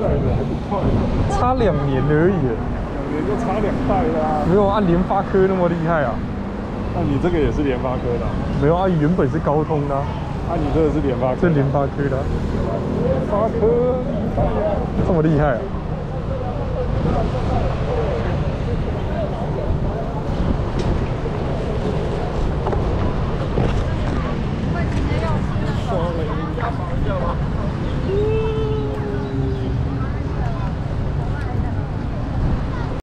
的，差两年而已，两年就差两代啦。没有，按联发科那么厉害啊？那你这个也是联发科的？没有，按，原本是高通的。按，你这个是联发科？是联发科的。联发科，这么厉害啊？